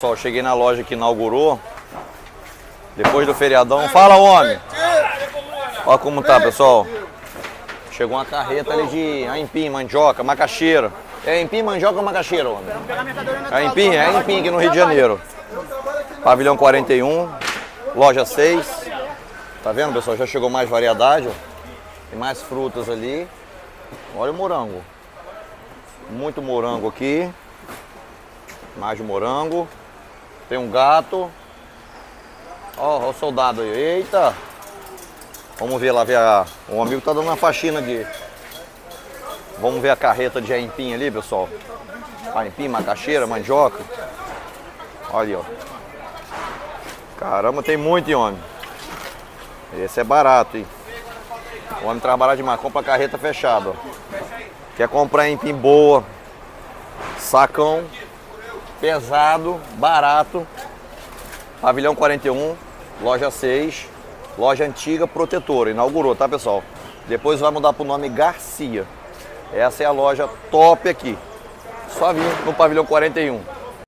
Pessoal, cheguei na loja que inaugurou. Depois do feriadão. Fala, homem! Olha como tá, pessoal. Chegou uma carreta ali de aipim, mandioca, macaxeira. É aipim, mandioca ou macaxeira, homem? É aipim, é aipim aqui no Rio de Janeiro. Pavilhão 41, loja 6. Tá vendo, pessoal? Já chegou mais variedade, ó. Tem mais frutas ali. Olha o morango. Muito morango aqui. Mais morango. Tem um gato. Ó, ó o soldado aí. Eita! Vamos ver lá, ver a... Um amigo tá dando uma faxina aqui. Vamos ver a carreta de aipim ali, pessoal. Aipim, macaxeira, mandioca. Olha ali, ó. Caramba, tem muito, hein, homem. Esse é barato, hein. O homem trabalha demais, compra a carreta fechada, ó. Quer comprar empim boa, sacão, pesado, barato. Pavilhão 41, loja 6, loja antiga protetora, inaugurou, tá pessoal? Depois vai mudar pro nome Garcia. Essa é a loja top aqui. Só vir no pavilhão 41.